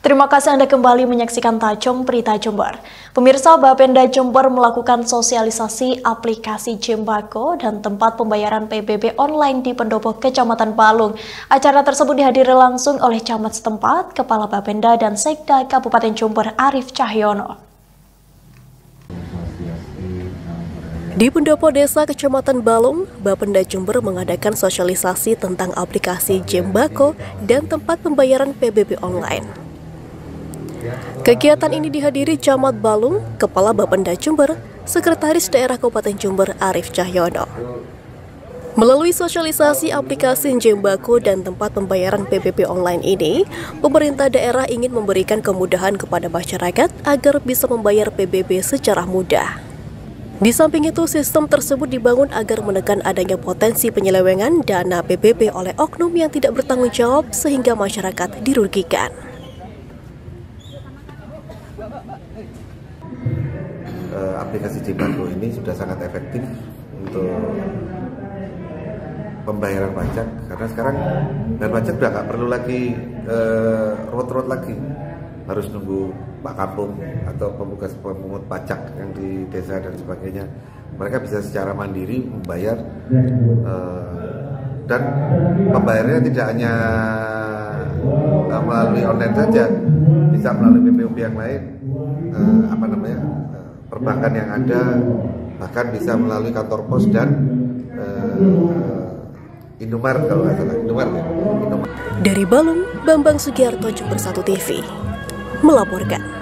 Terima kasih Anda kembali menyaksikan Tajong Berita Jember. Pemirsa Bapenda Jember melakukan sosialisasi aplikasi Jembako dan tempat pembayaran PBB online di pendopo Kecamatan Balung. Acara tersebut dihadiri langsung oleh camat setempat, Kepala Bapenda dan Sekda Kabupaten Jember Arif Cahyono. Di pendopo desa Kecamatan Balung, Bapenda Jember mengadakan sosialisasi tentang aplikasi Jembako dan tempat pembayaran PBB online. Kegiatan ini dihadiri Camat Balung, Kepala Bapenda Jember, Sekretaris Daerah Kabupaten Jember Arif Cahyono. Melalui sosialisasi aplikasi Jembako dan tempat pembayaran PBB online ini, pemerintah daerah ingin memberikan kemudahan kepada masyarakat agar bisa membayar PBB secara mudah. Di samping itu, sistem tersebut dibangun agar menekan adanya potensi penyelewengan dana PBB oleh oknum yang tidak bertanggung jawab sehingga masyarakat dirugikan. Uh, aplikasi Cibango ini sudah sangat efektif untuk pembayaran pajak karena sekarang bayar pajak sudah nggak perlu lagi uh, road-road lagi. Harus nunggu Pak Kampung atau pemugas pemungut pajak yang di desa dan sebagainya. Mereka bisa secara mandiri membayar uh, dan pembayarannya tidak hanya melalui online saja bisa melalui PPUB yang lain uh, apa namanya perbankan yang ada bahkan bisa melalui kantor pos dan uh, Indomaret kalau nggak salah Indomaret ya Indomaret. Dari Balung, Bambang Sugiarto Jember Satu TV melaporkan.